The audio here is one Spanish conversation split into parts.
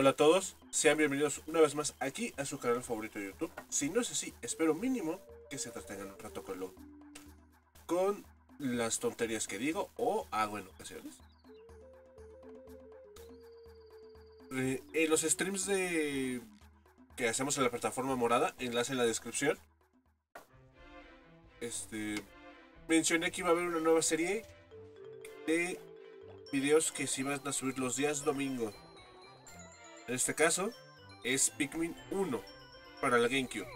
Hola a todos, sean bienvenidos una vez más aquí a su canal favorito de YouTube. Si no es así, espero mínimo que se entretengan un rato con lo con las tonterías que digo o hago en ocasiones. Eh, en los streams de que hacemos en la plataforma morada, enlace en la descripción. Este mencioné que iba a haber una nueva serie de videos que se iban a subir los días domingo. En este caso es Pikmin 1 para la GameCube.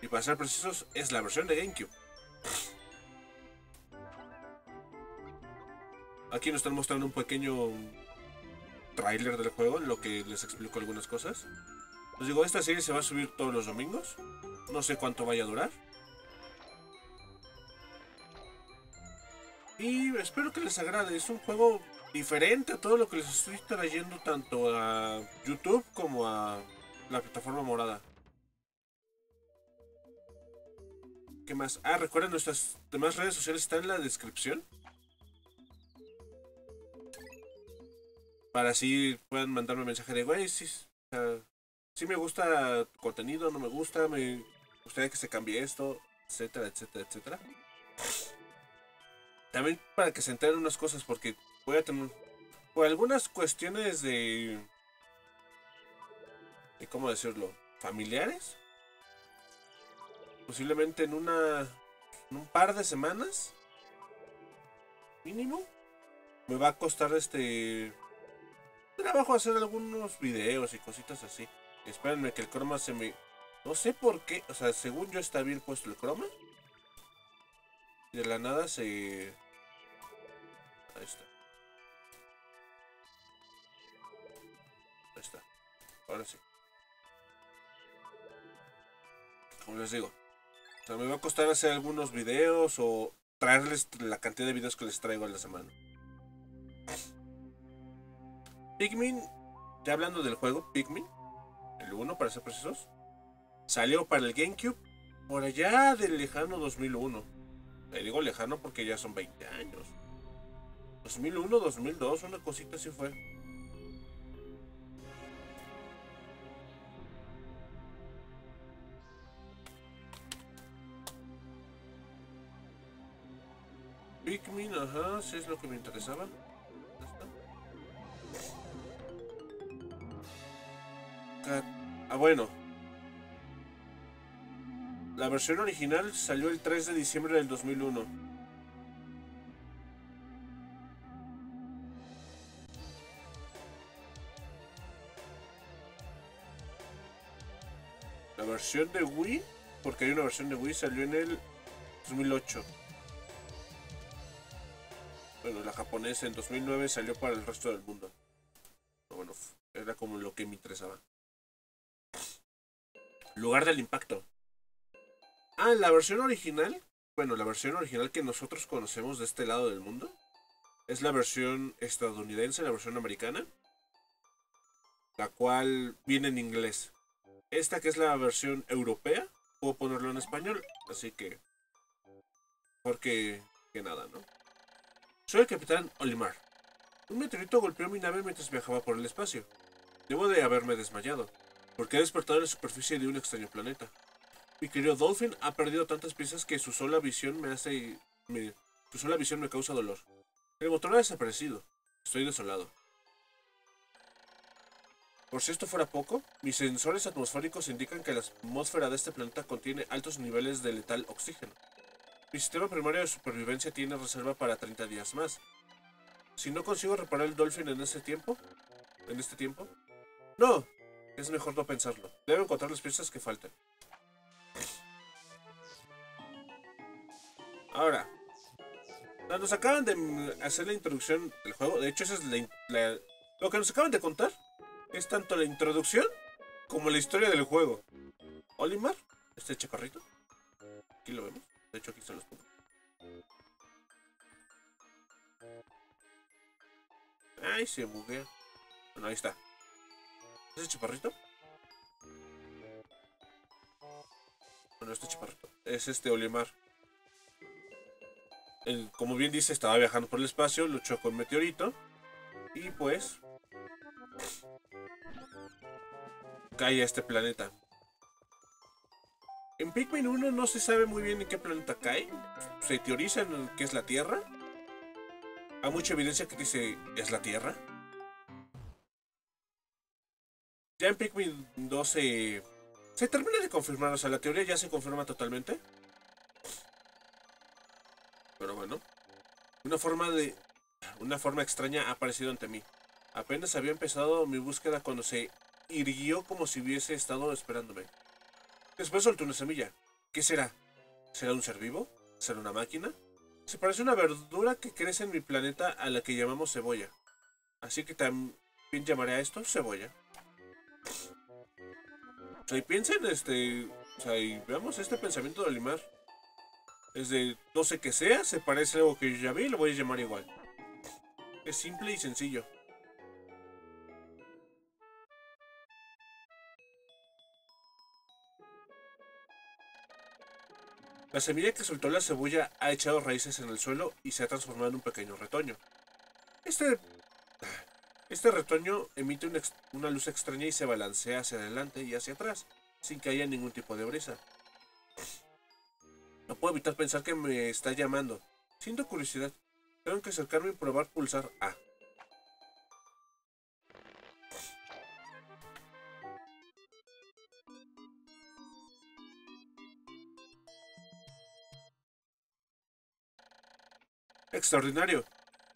Y para ser precisos, es la versión de GameCube. Aquí nos están mostrando un pequeño tráiler del juego en lo que les explico algunas cosas. Les digo, esta serie se va a subir todos los domingos. No sé cuánto vaya a durar. Y espero que les agrade. Es un juego diferente a todo lo que les estoy trayendo tanto a YouTube como a la plataforma morada. ¿Qué más? Ah, recuerden, nuestras demás redes sociales están en la descripción. Para así puedan mandarme un mensaje de, güey, si sí me gusta tu contenido, no me gusta, me gustaría que se cambie esto, etcétera, etcétera, etcétera. También para que se enteren unas cosas, porque voy a tener. Por algunas cuestiones de. de ¿Cómo decirlo? Familiares. Posiblemente en una. En un par de semanas. Mínimo. Me va a costar este. Trabajo hacer algunos videos y cositas así. Espérenme que el croma se me. No sé por qué. O sea, según yo está bien puesto el croma. De la nada se. Ahí está. Ahora sí. Como les digo. Me va a costar hacer algunos videos o traerles la cantidad de videos que les traigo a la semana. Pikmin, ya hablando del juego, Pikmin, el 1 para ser precisos, salió para el GameCube por allá del lejano 2001. Le digo lejano porque ya son 20 años. 2001, 2002, una cosita así fue. Pikmin, ajá, si es lo que me interesaba. Ah, bueno. La versión original salió el 3 de diciembre del 2001. La versión de Wii, porque hay una versión de Wii, salió en el 2008. Bueno, la japonesa en 2009 salió para el resto del mundo. bueno, era como lo que me interesaba. Lugar del impacto. Ah, la versión original. Bueno, la versión original que nosotros conocemos de este lado del mundo. Es la versión estadounidense, la versión americana. La cual viene en inglés. Esta que es la versión europea, puedo ponerlo en español. Así que... Porque... Que nada, ¿no? Soy el capitán Olimar. Un meteorito golpeó mi nave mientras viajaba por el espacio. Debo de haberme desmayado porque ha despertado en la superficie de un extraño planeta. Mi querido Dolphin ha perdido tantas piezas que su sola visión me hace... Su sola visión me causa dolor. El motor ha desaparecido. Estoy desolado. Por si esto fuera poco, mis sensores atmosféricos indican que la atmósfera de este planeta contiene altos niveles de letal oxígeno. Mi sistema primario de supervivencia tiene reserva para 30 días más. Si no consigo reparar el Dolphin en ese tiempo... ¿En este tiempo? No, es mejor no pensarlo. Debo encontrar las piezas que faltan. Ahora, nos acaban de hacer la introducción del juego. De hecho, esa es la, lo que nos acaban de contar. Es tanto la introducción como la historia del juego. Olimar, este chaparrito. Aquí lo vemos. De hecho, aquí se los pongo. Ay, se buguea. Bueno, ahí está. ¿Ese chaparrito? Bueno, este chaparrito. Es este Olimar. como bien dice, estaba viajando por el espacio, luchó con meteorito. Y pues... cae a este planeta. En Pikmin 1 no se sabe muy bien en qué planeta cae. Se teoriza que es la Tierra. Hay mucha evidencia que dice es la Tierra. Ya en Pikmin 2 se, se termina de confirmar, o sea, la teoría ya se confirma totalmente. Pero bueno, una forma de una forma extraña ha aparecido ante mí. Apenas había empezado mi búsqueda cuando se irguió como si hubiese estado esperándome. Después soltó una semilla. ¿Qué será? ¿Será un ser vivo? ¿Será una máquina? Se parece a una verdura que crece en mi planeta a la que llamamos cebolla. Así que también llamaré a esto cebolla. O sea, y piensen, este... O sea, y veamos este pensamiento de Olimar. Es de, no sé qué sea, se parece a algo que yo ya lo voy a llamar igual. Es simple y sencillo. La semilla que soltó la cebolla ha echado raíces en el suelo y se ha transformado en un pequeño retoño. Este, este retoño emite una, una luz extraña y se balancea hacia adelante y hacia atrás, sin que haya ningún tipo de brisa. No puedo evitar pensar que me está llamando. Siento curiosidad. Tengo que acercarme y probar pulsar A. Extraordinario.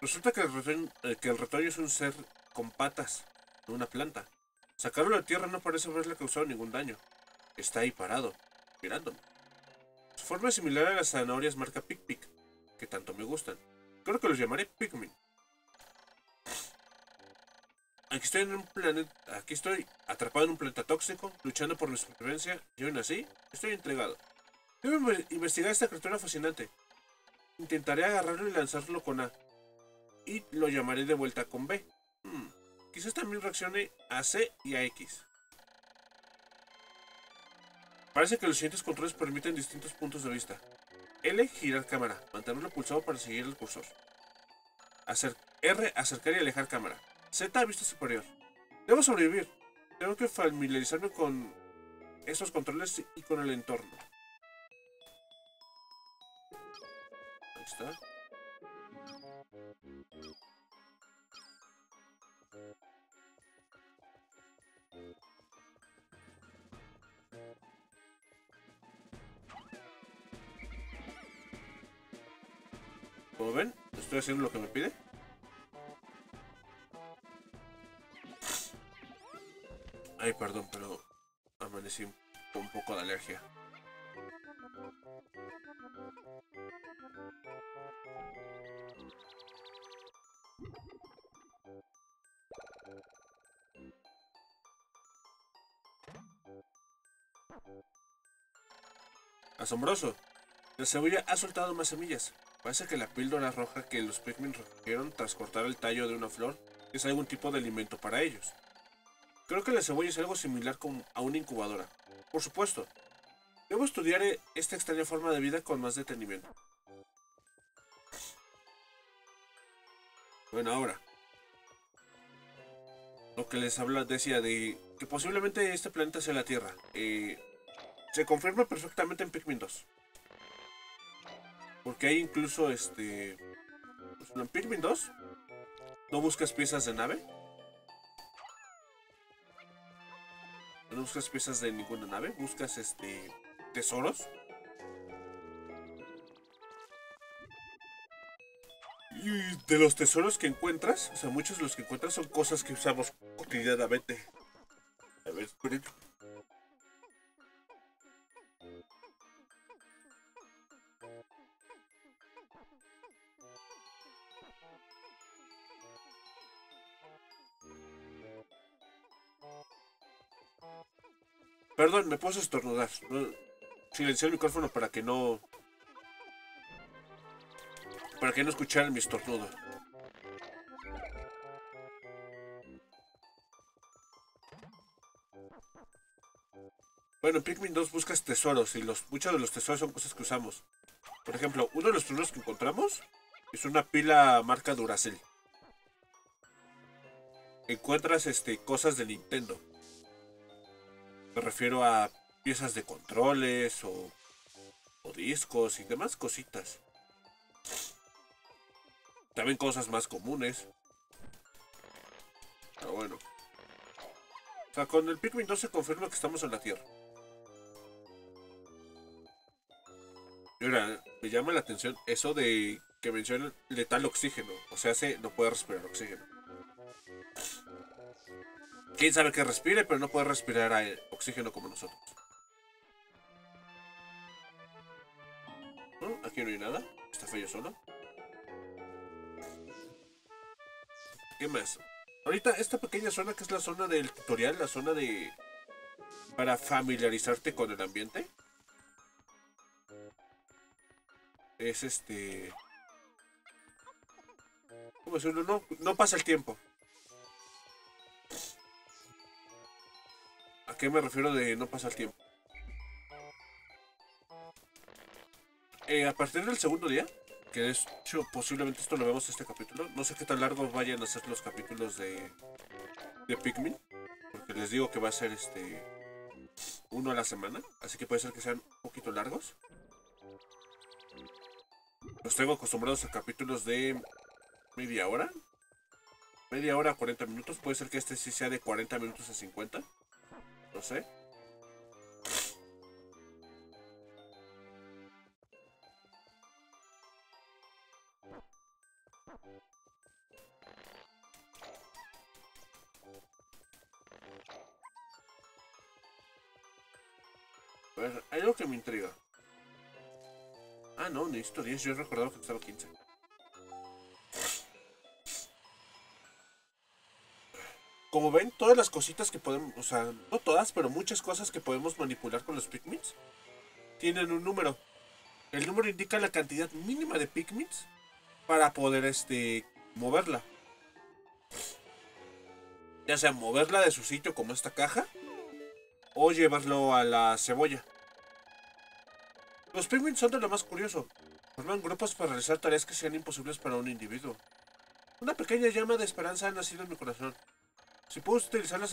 Resulta que el, retoño, eh, que el retoño es un ser con patas, no una planta. Sacarlo de la tierra no parece haberle causado ningún daño. Está ahí parado, mirándome. Su forma es similar a las zanahorias marca Pic Pic, que tanto me gustan. Creo que los llamaré Pikmin. Aquí estoy en un planeta. Aquí estoy atrapado en un planeta tóxico, luchando por mi supervivencia, y aún así, estoy entregado. Debo investigar esta criatura fascinante. Intentaré agarrarlo y lanzarlo con A. Y lo llamaré de vuelta con B. Hmm, quizás también reaccione a C y a X. Parece que los siguientes controles permiten distintos puntos de vista. L, girar cámara. Mantenerlo pulsado para seguir el cursor. R, acercar y alejar cámara. Z, vista superior. Debo sobrevivir. Tengo que familiarizarme con estos controles y con el entorno. Está. Como ven, estoy haciendo lo que me pide. Ay, perdón, pero amanecí un poco de alergia. Asombroso. La cebolla ha soltado más semillas. Parece que la píldora roja que los Pikmin recogieron tras cortar el tallo de una flor es algún tipo de alimento para ellos. Creo que la cebolla es algo similar a una incubadora. Por supuesto. Debo estudiar esta extraña forma de vida con más detenimiento. Bueno, ahora. Lo que les habla decía de que posiblemente este planeta sea la Tierra. Eh, se confirma perfectamente en Pikmin 2. Porque hay incluso este. Pues, en Pikmin 2 no buscas piezas de nave. No buscas piezas de ninguna nave, buscas este tesoros. De los tesoros que encuentras, o sea, muchos de los que encuentras son cosas que usamos cotidianamente. A ver, esperen. Perdón, me puedo estornudar. Silenciar el micrófono para que no... Para que no escucharan mi estornudo. Bueno, en Pikmin 2 buscas tesoros y los, muchos de los tesoros son cosas que usamos. Por ejemplo, uno de los tesoros que encontramos es una pila marca Duracell. Encuentras este, cosas de Nintendo. Me refiero a piezas de controles o, o discos y demás cositas. También cosas más comunes. Pero bueno. O sea, con el Pikmin 2 se confirma que estamos en la Tierra. Y ahora, me llama la atención eso de que menciona letal oxígeno. O sea, se no puede respirar oxígeno. Quién sabe que respire, pero no puede respirar oxígeno como nosotros. Aquí no hay nada. Está feo solo. ¿Qué más? Ahorita esta pequeña zona que es la zona del tutorial, la zona de... Para familiarizarte con el ambiente. Es este... ¿Cómo decirlo? No, no pasa el tiempo. ¿A qué me refiero de no pasa el tiempo? Eh, a partir del segundo día, que de hecho posiblemente esto lo vemos este capítulo, no sé qué tan largos vayan a ser los capítulos de, de Pikmin, porque les digo que va a ser este uno a la semana, así que puede ser que sean un poquito largos. Los tengo acostumbrados a capítulos de media hora. Media hora a 40 minutos. Puede ser que este sí sea de 40 minutos a 50. No sé. 110, yo recordaba que costaba 15. Como ven, todas las cositas que podemos, o sea, no todas, pero muchas cosas que podemos manipular con los Pikmins tienen un número. El número indica la cantidad mínima de Pikmins para poder este moverla. Ya sea moverla de su sitio como esta caja o llevarlo a la cebolla. Los Pikmin son de lo más curioso. Forman grupos para realizar tareas que sean imposibles para un individuo. Una pequeña llama de esperanza ha nacido en mi corazón. Si puedo utilizar las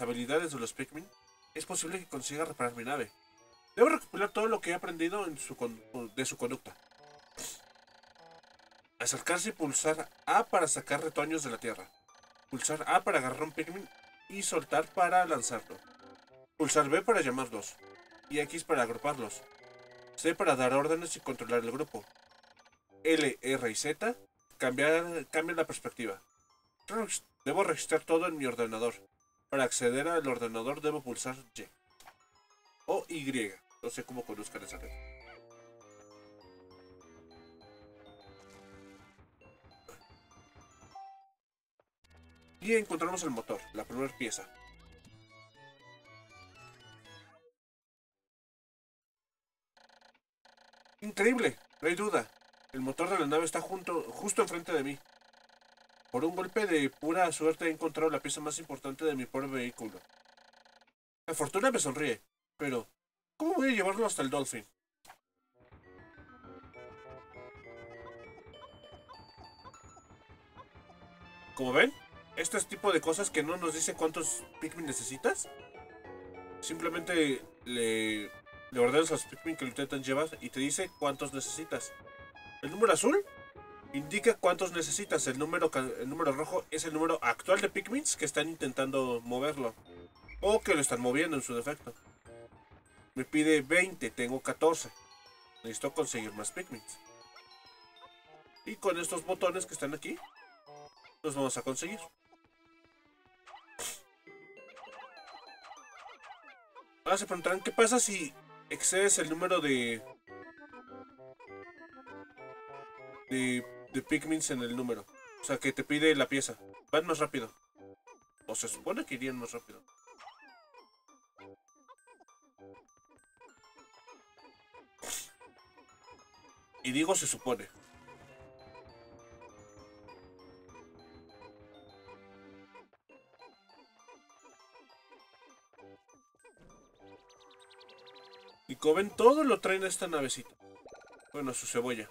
habilidades, de los Pikmin, es posible que consiga reparar mi nave. Debo recopilar todo lo que he aprendido en su de su conducta. Acercarse y pulsar A para sacar retoños de la tierra. Pulsar A para agarrar un Pikmin y soltar para lanzarlo. Pulsar B para llamarlos. Y X para agruparlos. C para dar órdenes y controlar el grupo. L, R y Z cambiar, cambian la perspectiva. Debo registrar todo en mi ordenador. Para acceder al ordenador debo pulsar Y. O Y. No sé cómo conozcan esa red. Y encontramos el motor, la primera pieza. Increíble, no hay duda. El motor de la nave está junto, justo enfrente de mí. Por un golpe de pura suerte he encontrado la pieza más importante de mi pobre vehículo. La fortuna me sonríe, pero ¿cómo voy a llevarlo hasta el Dolphin? Como ven, este es tipo de cosas que no nos dice cuántos Pikmin necesitas. Simplemente le, le ordenas a los Pikmin que lo intentan llevar y te dice cuántos necesitas. El número azul indica cuántos necesitas. El número, el número rojo es el número actual de Pikmins que están intentando moverlo. O que lo están moviendo en su defecto. Me pide 20, tengo 14. Necesito conseguir más Pikmins. Y con estos botones que están aquí, los vamos a conseguir. Ahora se preguntarán, ¿qué pasa si excedes el número de... De de Pikmins en el número. O sea, que te pide la pieza. Van más rápido. O se supone que irían más rápido. Y digo se supone. Y como ven, todo lo traen a esta navecita. Bueno, su cebolla.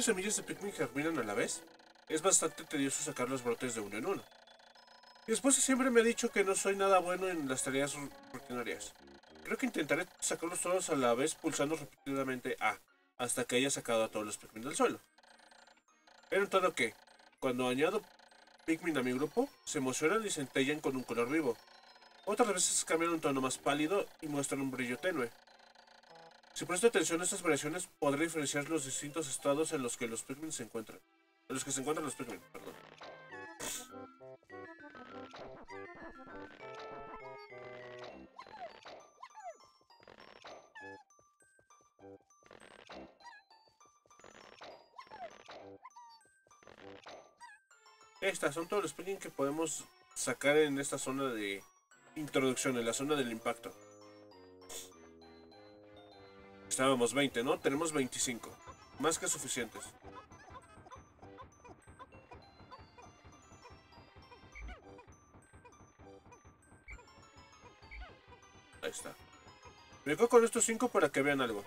Muchas semillas de Pikmin germinan a la vez, es bastante tedioso sacar los brotes de uno en uno. Mi esposa siempre me ha dicho que no soy nada bueno en las tareas ru- rutinarias. Creo que intentaré sacarlos todos a la vez pulsando repetidamente A, hasta que haya sacado a todos los Pikmin del suelo. He notado que, cuando añado Pikmin a mi grupo, se emocionan y centellan con un color vivo. Otras veces cambian un tono más pálido y muestran un brillo tenue. Si presto atención a estas variaciones, podré diferenciar los distintos estados en los que los Pikmin se encuentran. En los que se encuentran los Pikmin, perdón. Estas son todos los Pikmin que podemos sacar en esta zona de introducción, en la zona del impacto. Estábamos 20, ¿no? Tenemos 25. Más que suficientes. Ahí está. Me quedo con estos 5 para que vean algo.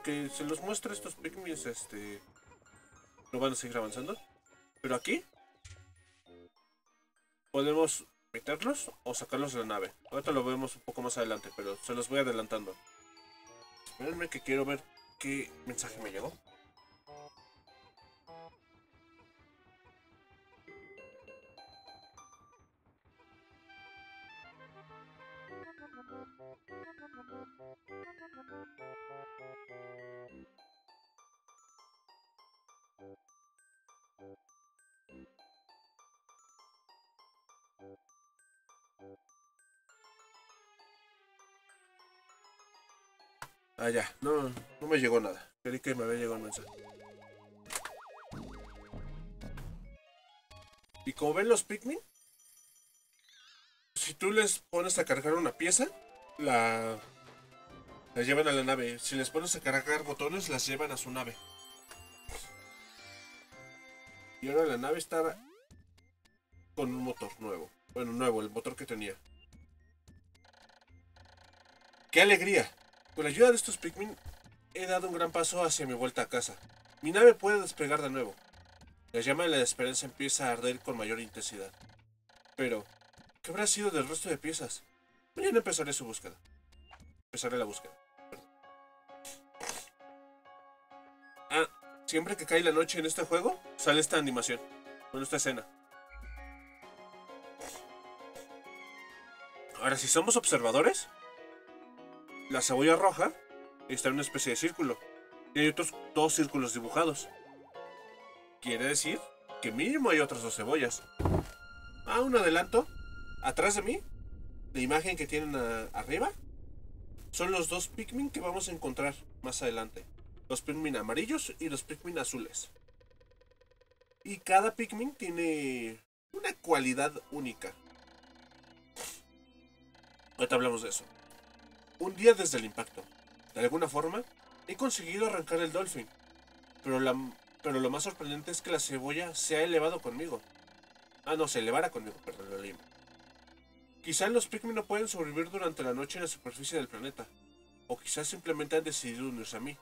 Aunque se los muestre estos Pikmin, este, no van a seguir avanzando. Pero aquí podemos meterlos o sacarlos de la nave. Ahorita lo vemos un poco más adelante, pero se los voy adelantando. Espérenme que quiero ver qué mensaje me llegó. Ah. No, no me llegó nada. Creí que me había llegado un mensaje. Y como ven los Pikmin, si tú les pones a cargar una pieza, la, la llevan a la nave. Si les pones a cargar botones, las llevan a su nave. Y ahora la nave está con un motor nuevo. Bueno, nuevo, el motor que tenía. ¡Qué alegría! Con la ayuda de estos Pikmin, he dado un gran paso hacia mi vuelta a casa. Mi nave puede despegar de nuevo. La llama de la esperanza empieza a arder con mayor intensidad. Pero, ¿qué habrá sido del resto de piezas? Mañana empezaré su búsqueda. Empezaré la búsqueda. Siempre que cae la noche en este juego, sale esta animación. Bueno, esta escena. Ahora, si somos observadores, la cebolla roja está en una especie de círculo. Y hay otros dos círculos dibujados. Quiere decir que mínimo hay otras dos cebollas. Ah, un adelanto. Atrás de mí, la imagen que tienen arriba, son los dos Pikmin que vamos a encontrar más adelante. Los Pikmin amarillos y los Pikmin azules. Y cada Pikmin tiene una cualidad única. Ahorita hablamos de eso. Un día desde el impacto. De alguna forma, he conseguido arrancar el Dolphin. Pero, la, pero lo más sorprendente es que la cebolla se ha elevado conmigo. Ah, no, se elevara conmigo, perdón, lo leí mal. Quizá los Pikmin no pueden sobrevivir durante la noche en la superficie del planeta. O quizás simplemente han decidido unirse a mí.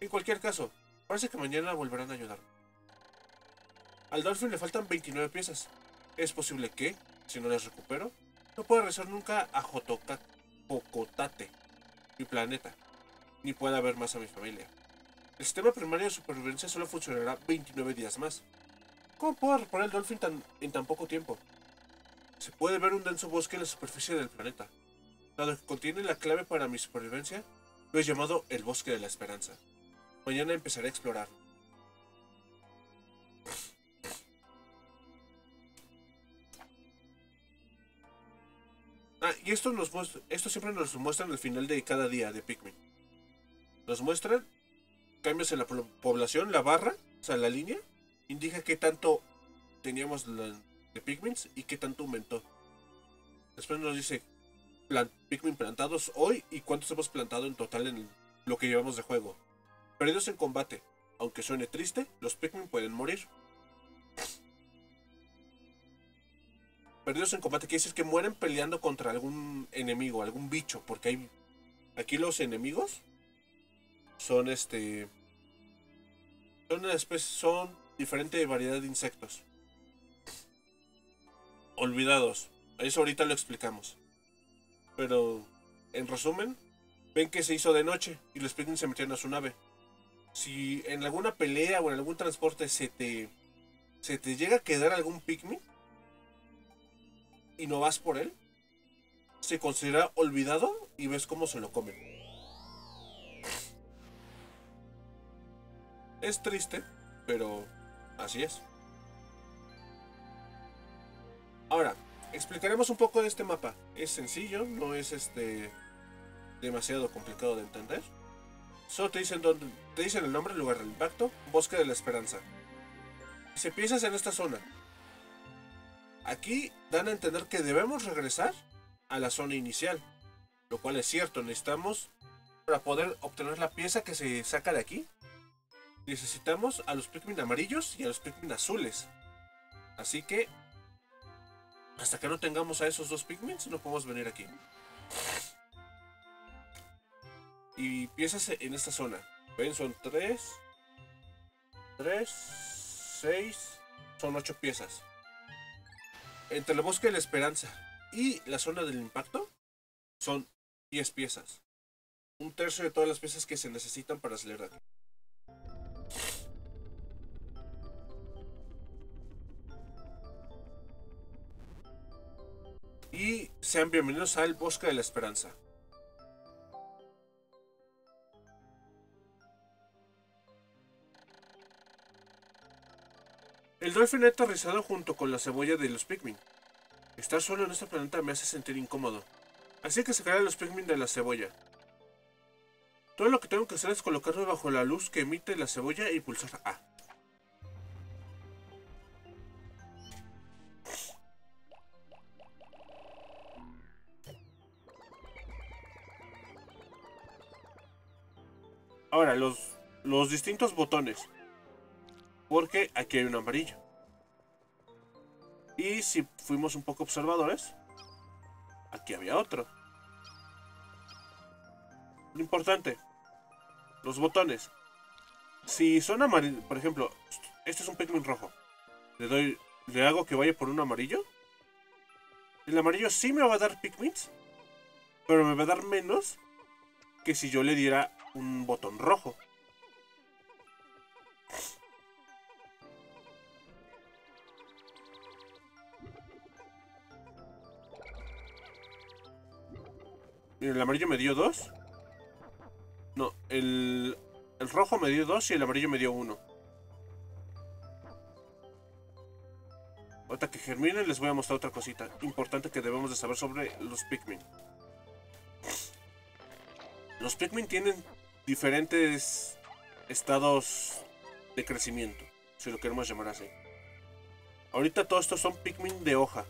En cualquier caso, parece que mañana volverán a ayudarme. Al Dolphin le faltan 29 piezas. Es posible que, si no las recupero, no pueda regresar nunca a Jocotate, mi planeta, ni pueda ver más a mi familia. El sistema primario de supervivencia solo funcionará 29 días más. ¿Cómo puedo reparar el Dolphin tan- en tan poco tiempo? Se puede ver un denso bosque en la superficie del planeta. Dado que contiene la clave para mi supervivencia, lo he llamado el Bosque de la Esperanza. Mañana empezaré a explorar. Ah, y esto, nos esto siempre nos lo muestran al final de cada día de Pikmin. Nos muestran cambios en la población, la barra, o sea, la línea, indica qué tanto teníamos de Pikmins y qué tanto aumentó. Después nos dice Pikmin plantados hoy y cuántos hemos plantado en total en lo que llevamos de juego. Perdidos en combate. Aunque suene triste, los Pikmin pueden morir. Perdidos en combate quiere decir que mueren peleando contra algún enemigo, algún bicho, porque hay aquí los enemigos son este son una especie son diferente variedad de insectos. Olvidados. Eso ahorita lo explicamos. Pero en resumen, ven que se hizo de noche y los Pikmin se metieron a su nave si en alguna pelea o en algún transporte se te, se te llega a quedar algún Pikmin y no vas por él, se considera olvidado y ves cómo se lo comen. Es triste, pero así es. Ahora, explicaremos un poco de este mapa. Es sencillo, no es este demasiado complicado de entender. Solo te dicen, dónde, te dicen el nombre, el lugar del impacto, Bosque de la Esperanza. Si piensas en esta zona, aquí dan a entender que debemos regresar a la zona inicial. Lo cual es cierto, necesitamos, para poder obtener la pieza que se saca de aquí, necesitamos a los Pikmin amarillos y a los Pikmin azules. Así que, hasta que no tengamos a esos dos Pikmin, no podemos venir aquí y piezas en esta zona. Ven, son 3, 3, 6, son 8 piezas. Entre el bosque de la esperanza y la zona del impacto son 10 piezas. Un tercio de todas las piezas que se necesitan para acelerar. Y sean bienvenidos al Bosque de la Esperanza. El Dolphin ha aterrizado junto con la cebolla de los Pikmin. Estar solo en este planeta me hace sentir incómodo. Así que sacaré a los Pikmin de la cebolla. Todo lo que tengo que hacer es colocarme bajo la luz que emite la cebolla y pulsar A. Ahora, los, los distintos botones. Porque aquí hay un amarillo. Y si fuimos un poco observadores, aquí había otro. Lo importante, los botones. Si son amarillos, por ejemplo, este es un Pikmin rojo. Le doy, le hago que vaya por un amarillo. El amarillo sí me va a dar Pikmins, pero me va a dar menos que si yo le diera un botón rojo. El amarillo me dio dos. No, el, el rojo me dio dos y el amarillo me dio uno. Ahorita que germinen les voy a mostrar otra cosita importante que debemos de saber sobre los Pikmin. Los Pikmin tienen diferentes estados de crecimiento, si lo queremos llamar así. Ahorita todos estos son Pikmin de hoja.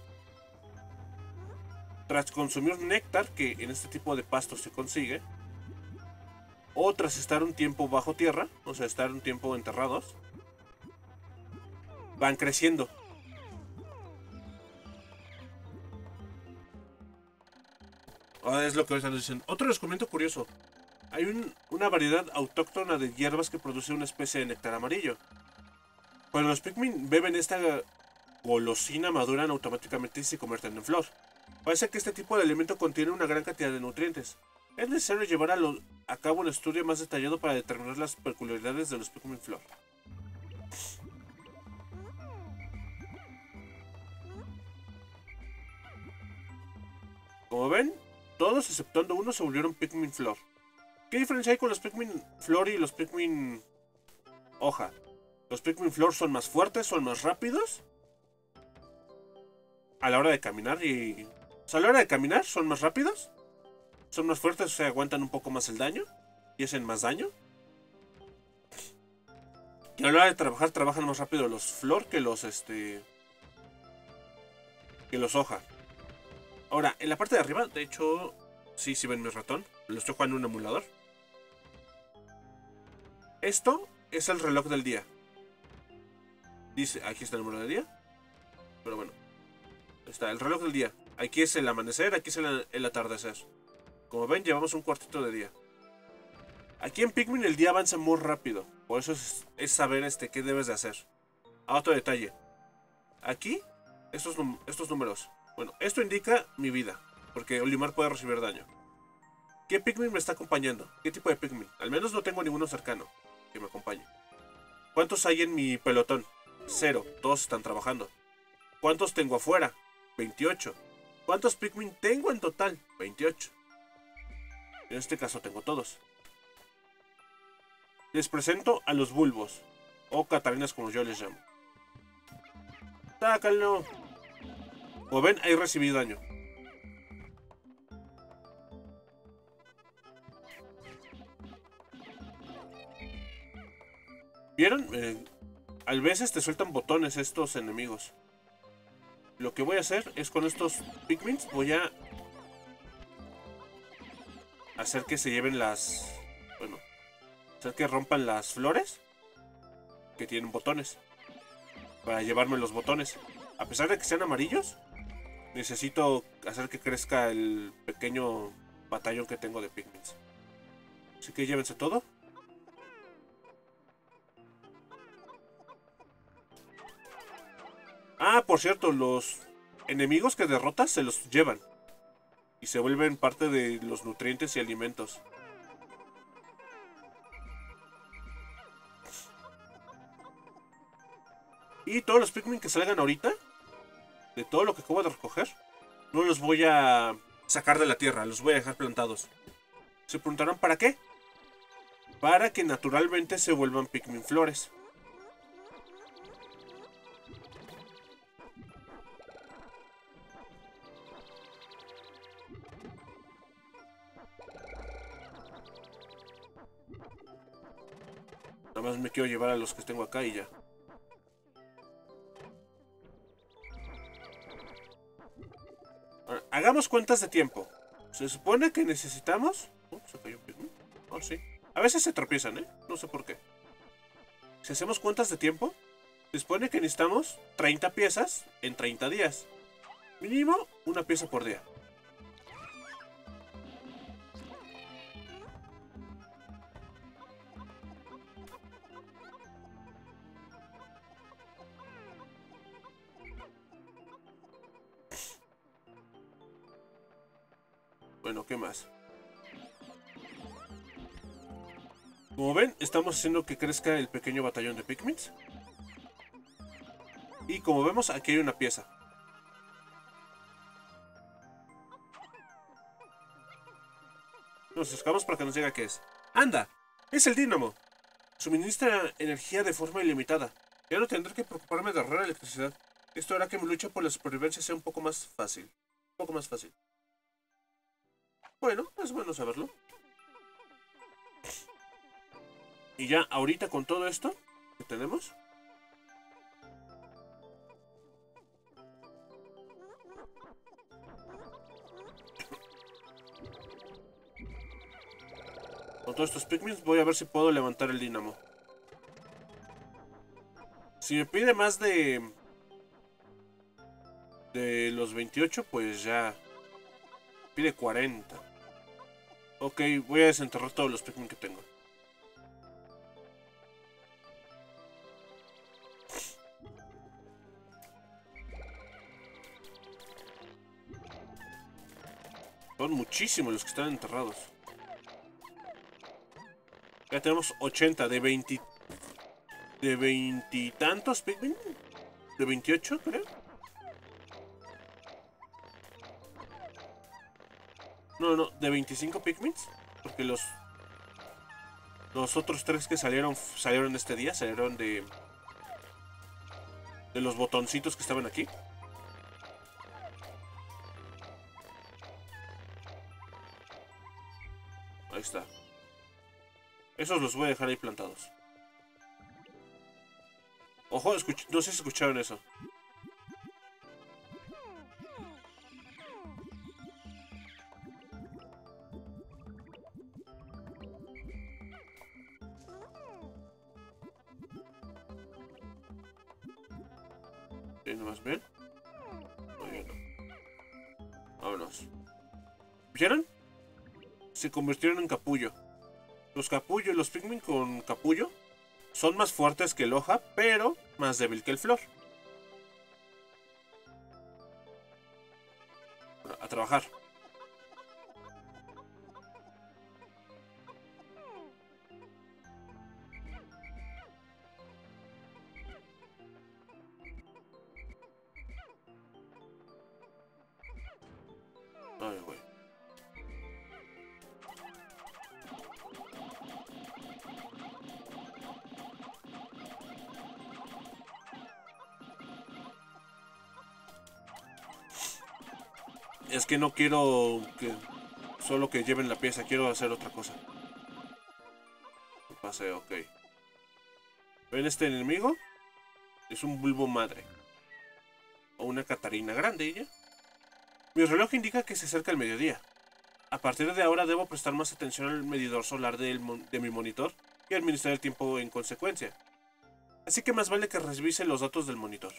Tras consumir néctar, que en este tipo de pastos se consigue, o tras estar un tiempo bajo tierra, o sea, estar un tiempo enterrados, van creciendo. Ah, es lo que nos dicen. Otro descubrimiento curioso. Hay una variedad autóctona de hierbas que produce una especie de néctar amarillo. Cuando los Pikmin beben esta golosina maduran automáticamente y se convierten en flor. Parece que este tipo de alimento contiene una gran cantidad de nutrientes. Es necesario llevar a, cabo un estudio más detallado para determinar las peculiaridades de los Pikmin Flor. Como ven, todos exceptuando uno se volvieron Pikmin Flor. ¿Qué diferencia hay con los Pikmin Flor y los Pikmin Hoja? Los Pikmin Flor son más fuertes, son más rápidos a la hora de caminar y O sea, a la hora de caminar son más rápidos. Son más fuertes, o sea, aguantan un poco más el daño. Y hacen más daño. Y a la hora de trabajar, trabajan más rápido los flor que los, este... Que los hoja. Ahora, en la parte de arriba, de hecho... Sí, sí ven mi ratón. Lo estoy jugando en un emulador. Esto es el reloj del día. Dice, aquí está el número de día. Pero bueno. Está el reloj del día. Aquí es el amanecer, aquí es el, atardecer. Como ven, llevamos un cuartito de día. Aquí en Pikmin el día avanza muy rápido. Por eso es, saber este, qué debes de hacer. A otro detalle. Aquí, estos, estos números. Bueno, esto indica mi vida. Porque Olimar puede recibir daño. ¿Qué Pikmin me está acompañando? ¿Qué tipo de Pikmin? Al menos no tengo ninguno cercano que me acompañe. ¿Cuántos hay en mi pelotón? Cero. Todos están trabajando. ¿Cuántos tengo afuera? 28. ¿Cuántos Pikmin tengo en total? 28. En este caso tengo todos. Les presento a los bulbos. O catarinas como yo les llamo. ¡Sácalo! Como ven, ahí recibí daño. ¿Vieron? Eh, a veces te sueltan botones estos enemigos. Lo que voy a hacer es con estos Pikmins voy a hacer que se lleven las... Bueno, hacer que rompan las flores que tienen botones. Para llevarme los botones. A pesar de que sean amarillos, necesito hacer que crezca el pequeño batallón que tengo de Pikmins. Así que llévense todo. Ah, por cierto, los enemigos que derrotas se los llevan. Y se vuelven parte de los nutrientes y alimentos. Y todos los Pikmin que salgan ahorita, de todo lo que acabo de recoger, no los voy a sacar de la tierra, los voy a dejar plantados. Se preguntarán para qué. Para que naturalmente se vuelvan Pikmin flores. Nada más me quiero llevar a los que tengo acá y ya. hagamos cuentas de tiempo. Se supone que necesitamos... Oh, se cayó Oh, sí. A veces se tropiezan, ¿eh? No sé por qué. Si hacemos cuentas de tiempo, se supone que necesitamos 30 piezas en 30 días. Mínimo una pieza por día. Como ven, estamos haciendo que crezca el pequeño batallón de Pikmins. Y como vemos, aquí hay una pieza. Nos buscamos para que nos diga qué es. ¡Anda! ¡Es el dínamo! Suministra energía de forma ilimitada. Ya no tendré que preocuparme de ahorrar electricidad. Esto hará que mi lucha por la supervivencia sea un poco más fácil. Un poco más fácil. Bueno, es bueno saberlo. Y ya ahorita con todo esto que tenemos. Con todos estos Pikmin voy a ver si puedo levantar el dinamo. Si me pide más de... De los 28, pues ya... Pide 40. Ok, voy a desenterrar todos los Pikmin que tengo. Son muchísimos los que están enterrados. Ya tenemos 80 de 20... De 20 tantos Pikmin. De 28, creo. No, no, de 25 Pikmins. Porque los... Los otros tres que salieron salieron este día, salieron de... De los botoncitos que estaban aquí. Ahí está. Esos los voy a dejar ahí plantados. Ojo, no sé si escucharon eso. más ven? Vámonos. ¿Vieron? Se convirtieron en capullo. Los capullos, los Pikmin con capullo son más fuertes que el hoja, pero más débil que el flor. A trabajar. No quiero que solo que lleven la pieza, quiero hacer otra cosa. Pase, ok. ¿Ven este enemigo? Es un bulbo madre. O una Catarina grande, ella. Mi reloj indica que se acerca el mediodía. A partir de ahora debo prestar más atención al medidor solar de mi monitor y administrar el tiempo en consecuencia. Así que más vale que revise los datos del monitor.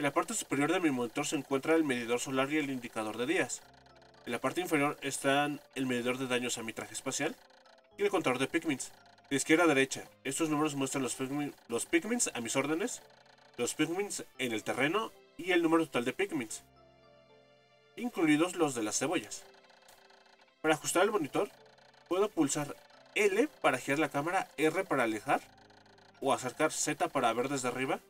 En la parte superior de mi monitor se encuentra el medidor solar y el indicador de días. En la parte inferior están el medidor de daños a mi traje espacial y el contador de Pikmins. De izquierda a derecha, estos números muestran los, Pikmins a mis órdenes, los Pikmins en el terreno y el número total de Pikmins, incluidos los de las cebollas. Para ajustar el monitor, puedo pulsar L para girar la cámara, R para alejar o acercar Z para ver desde arriba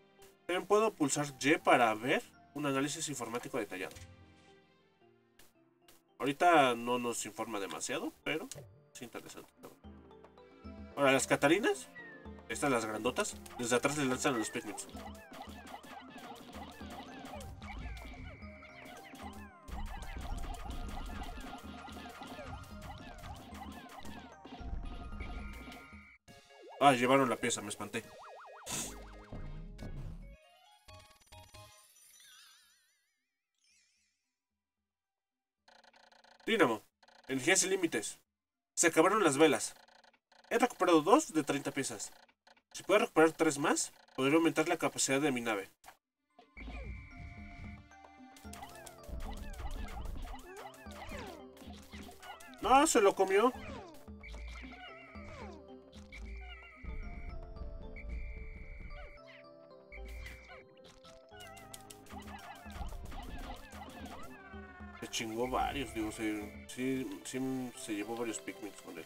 también puedo pulsar Y para ver un análisis informático detallado. Ahorita no nos informa demasiado, pero es interesante. Ahora, las Catarinas, estas las grandotas, desde atrás le lanzan a los Pikmins. Ah, llevaron la pieza, me espanté. Dínamo. Energías sin límites. Se acabaron las velas. He recuperado dos de 30 piezas. Si puedo recuperar tres más, podría aumentar la capacidad de mi nave. No, se lo comió. Chingó varios, digo, sí, sí, se llevó varios Pikmins con él.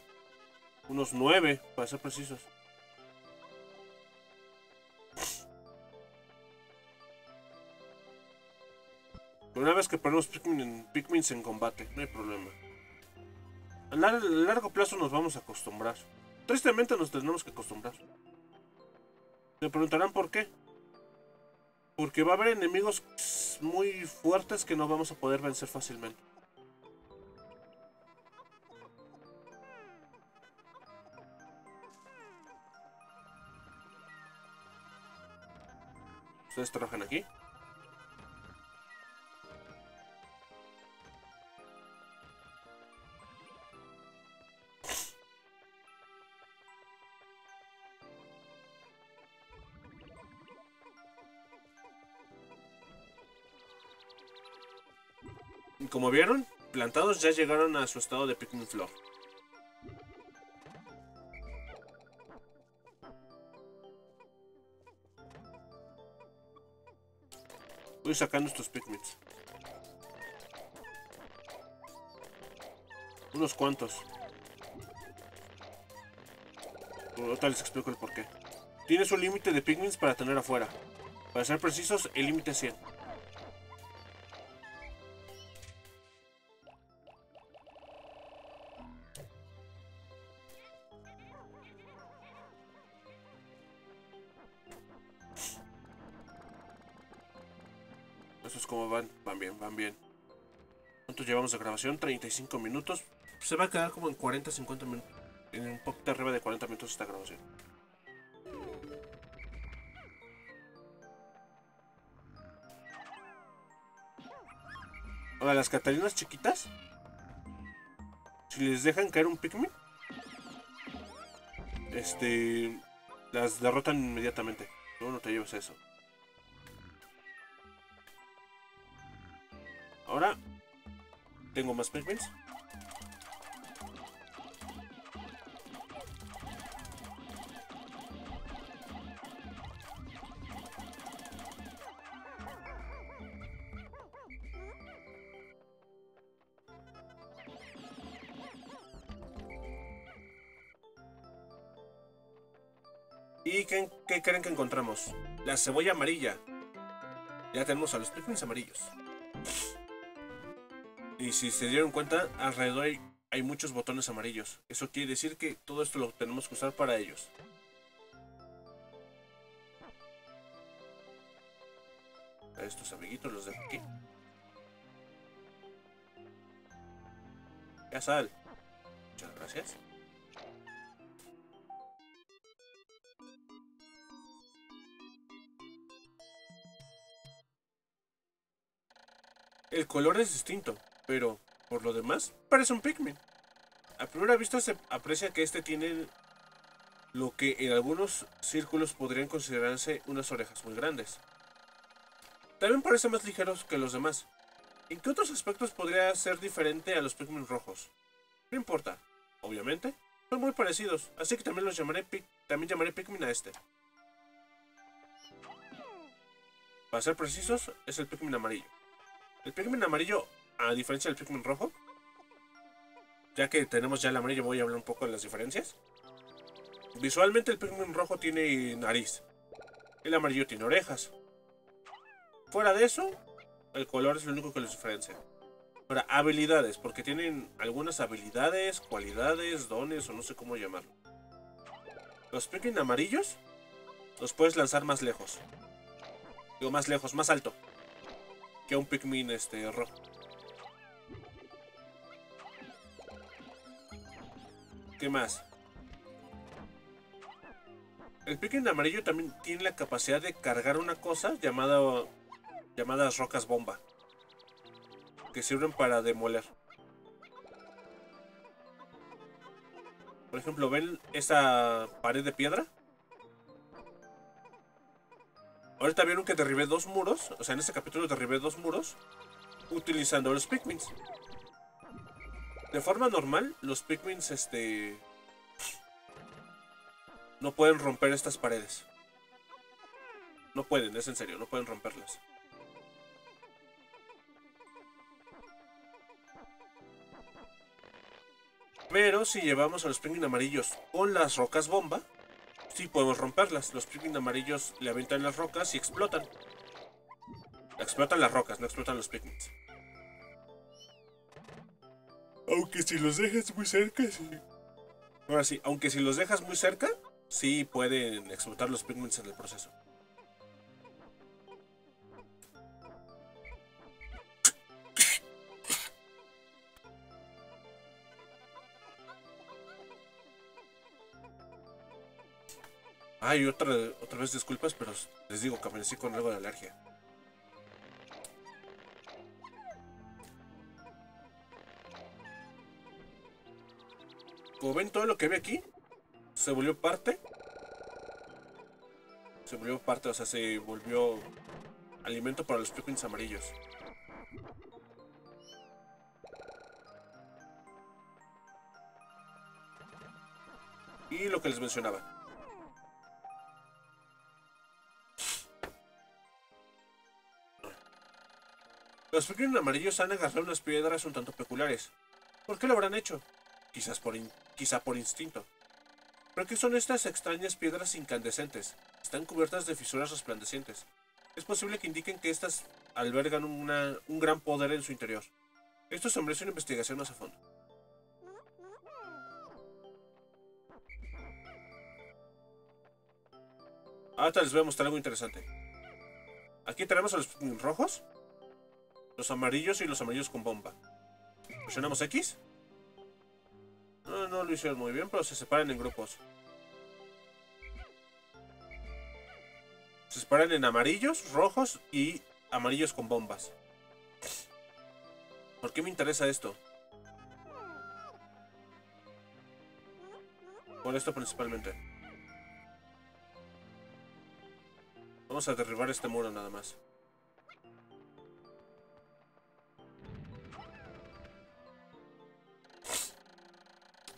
Unos nueve, para ser precisos. Una vez que ponemos Pikmin Pikmins en combate, no hay problema. A, largo plazo nos vamos a acostumbrar. Tristemente nos tenemos que acostumbrar. Me preguntarán por qué. Porque va a haber enemigos muy fuertes que no vamos a poder vencer fácilmente. ¿Ustedes trabajan aquí? Como vieron, plantados ya llegaron a su estado de Pikmin Flor. Voy sacando estos Pikmins. Unos cuantos. Ahorita les explico el porqué. Tienes un límite de Pikmins para tener afuera. Para ser precisos, el límite es 100. Estos como van, van bien, van bien. ¿Cuánto llevamos de grabación? 35 minutos. se va a quedar como en 40, 50 minutos. En un poquito arriba de 40 minutos esta grabación. Ahora, las Catalinas chiquitas, si les dejan caer un Pikmin, este, las derrotan inmediatamente. No, no te llevas eso. Tengo más. ¿Y qué, qué creen que encontramos? La cebolla amarilla. Ya tenemos a los Pikmins amarillos. Y si se dieron cuenta, alrededor hay, muchos botones amarillos. Eso quiere decir que todo esto lo tenemos que usar para ellos. A estos amiguitos los dejo aquí. Ya sal. Muchas gracias. El color es distinto, pero por lo demás parece un Pikmin. A primera vista se aprecia que este tiene lo que en algunos círculos podrían considerarse unas orejas muy grandes. También parece más ligero que los demás. ¿En qué otros aspectos podría ser diferente a los Pikmin rojos? No importa, obviamente, son muy parecidos, así que también los llamaré también llamaré Pikmin a este. Para ser precisos, es el Pikmin amarillo. El Pikmin amarillo, a diferencia del Pikmin rojo, ya que tenemos ya el amarillo, voy a hablar un poco de las diferencias. Visualmente el Pikmin rojo tiene nariz. El amarillo tiene orejas. Fuera de eso, el color es lo único que los diferencia. Ahora, habilidades, porque tienen algunas habilidades, cualidades, dones o no sé cómo llamarlo. Los Pikmin amarillos los puedes lanzar más lejos. Digo, más lejos, más alto que un Pikmin este, rojo. ¿Qué más? El Pikmin amarillo también tiene la capacidad de cargar una cosa llamada llamadas rocas bomba. Que sirven para demoler. Por ejemplo, ¿ven esa pared de piedra? Ahorita vieron que derribé dos muros. O sea, en este capítulo derribé dos muros. Utilizando los Pikmins. De forma normal, los Pikmins, este... No pueden romper estas paredes. No pueden, es en serio, no pueden romperlas. Pero si llevamos a los Pikmin amarillos con las rocas bomba, Sí, podemos romperlas. Los Pikmin amarillos le avientan las rocas y explotan. Explotan las rocas, no explotan los Pikmin. Aunque si los dejas muy cerca, sí. Ahora sí, aunque si los dejas muy cerca, sí pueden explotar los Pikmin en el proceso. Ay, otra, otra vez disculpas, pero les digo que amanecí con algo de alergia. Como ven, todo lo que ve aquí se volvió parte. Se volvió parte, o sea, se volvió alimento para los Pikmins amarillos. Y lo que les mencionaba. Los Pikmin amarillos han agarrado unas piedras un tanto peculiares. ¿Por qué lo habrán hecho? Quizás por quizá por instinto. ¿Pero qué son estas extrañas piedras incandescentes? Están cubiertas de fisuras resplandecientes. Es posible que indiquen que estas albergan un gran poder en su interior. Esto se merece una investigación más a fondo. Ahora les voy a mostrar algo interesante. Aquí tenemos a los rojos los amarillos y los amarillos con bomba. Presionamos X. No, no lo hicieron muy bien, pero se separan en grupos. Se separan en amarillos, rojos y amarillos con bombas. ¿Por qué me interesa esto? Por esto principalmente. Vamos a derribar este muro nada más.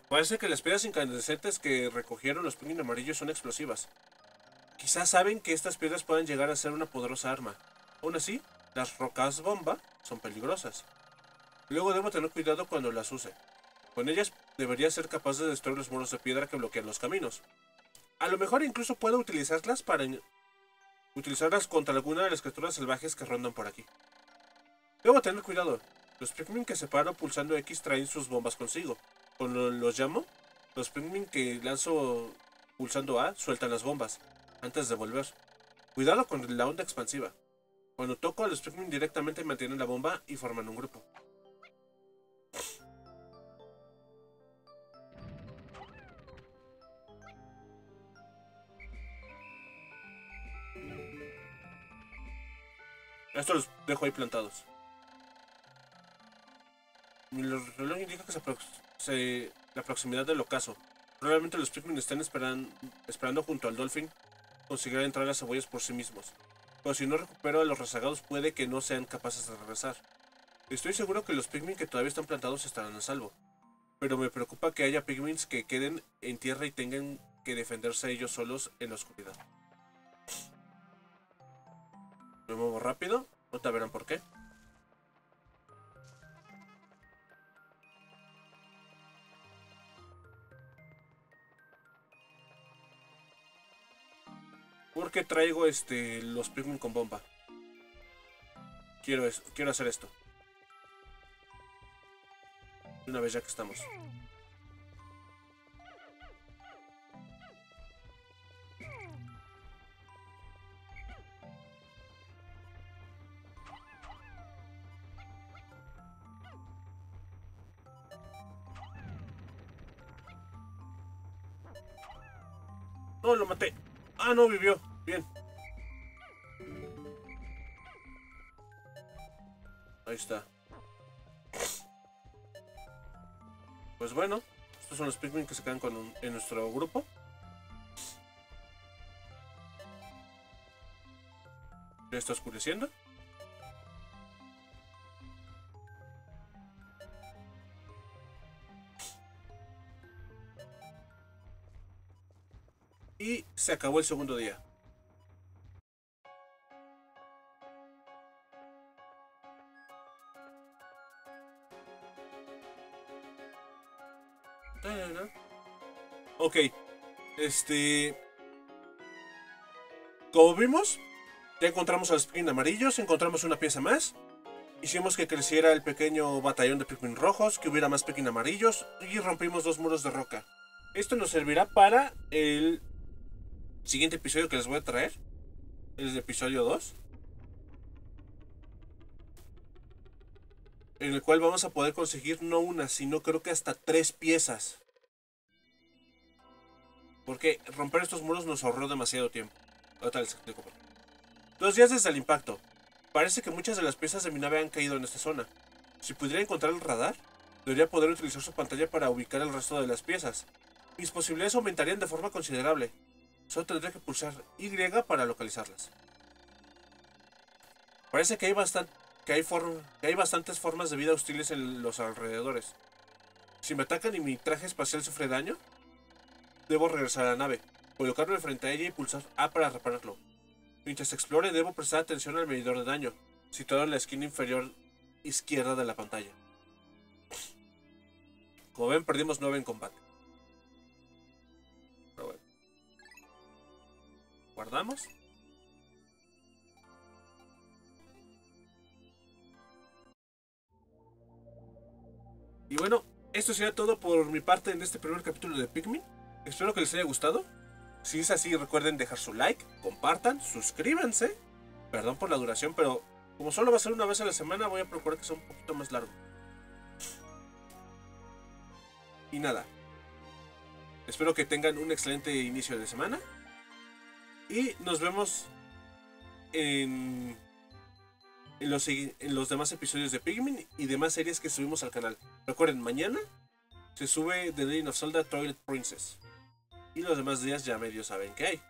Parece que las piedras incandescentes que recogieron los pingüinos amarillos son explosivas. Quizás saben que estas piedras pueden llegar a ser una poderosa arma. Aún así, las rocas bomba son peligrosas. Luego debo tener cuidado cuando las use. Con ellas debería ser capaz de destruir los muros de piedra que bloquean los caminos. A lo mejor incluso puedo utilizarlas para utilizarlas contra alguna de las criaturas salvajes que rondan por aquí. Debo tener cuidado. Los Pikmin que separo pulsando X traen sus bombas consigo. Cuando los llamo, los Pikmin que lanzo pulsando A sueltan las bombas antes de volver. Cuidado con la onda expansiva. Cuando toco a los Pikmin directamente mantienen la bomba y forman un grupo. Esto los dejo ahí plantados. El reloj indica que la proximidad del ocaso. Probablemente los Pikmin estén esperando junto al Dolphin conseguir entrar a las cebollas por sí mismos. Pero si no recupero a los rezagados puede que no sean capaces de regresar. Estoy seguro que los Pikmin que todavía están plantados estarán a salvo. Pero me preocupa que haya Pikmins que queden en tierra y tengan que defenderse ellos solos en la oscuridad. Me muevo rápido. No te verán traigo este los Pikmin con bomba. Quiero, quiero hacer esto. Una vez ya que estamos. No, lo maté. Ah, no, vivió. Bien. Ahí está. Pues bueno, estos son los Pikmin que se quedan con en nuestro grupo. Ya está oscureciendo. y se acabó el segundo día. Ok, este... Como vimos, ya encontramos a los Pikmin amarillos, encontramos una pieza más. Hicimos que creciera el pequeño batallón de Pikmin rojos, que hubiera más Pikmin amarillos y rompimos dos muros de roca. Esto nos servirá para el siguiente episodio que les voy a traer es el episodio 2. En el cual vamos a poder conseguir no una, sino creo que hasta tres piezas. Porque romper estos muros nos ahorró demasiado tiempo. Ahorita les explico Dos días desde el impacto. Parece que muchas de las piezas de mi nave han caído en esta zona. Si pudiera encontrar el radar, debería poder utilizar su pantalla para ubicar el resto de las piezas. Mis posibilidades aumentarían de forma considerable. Solo tendré que pulsar Y para localizarlas. Parece que hay, que, hay que hay bastantes formas de vida hostiles en los alrededores. Si me atacan y mi traje espacial sufre daño, debo regresar a la nave, colocarme frente a ella y pulsar A para repararlo. Mientras explore debo prestar atención al medidor de daño, situado en la esquina inferior izquierda de la pantalla. Como ven, perdimos 9 en combate. Guardamos. Y bueno, esto sería todo por mi parte en este primer capítulo de Pikmin. Espero que les haya gustado. Si es así, recuerden dejar su like, compartan, suscríbanse. Perdón por la duración, pero como solo va a ser una vez a la semana, voy a procurar que sea un poquito más largo. Y nada, Espero que tengan un excelente inicio de semana. Y nos vemos en, en, los, en los demás episodios de Pikmin y demás series que subimos al canal. Recuerden, mañana se sube The Legend of Zelda Twilight Princess. Y los demás días ya medio saben que hay.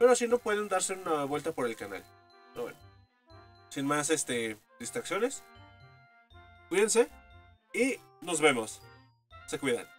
Pero si no pueden darse una vuelta por el canal. bueno. Sin más este, distracciones. Cuídense y nos vemos. Se cuidan.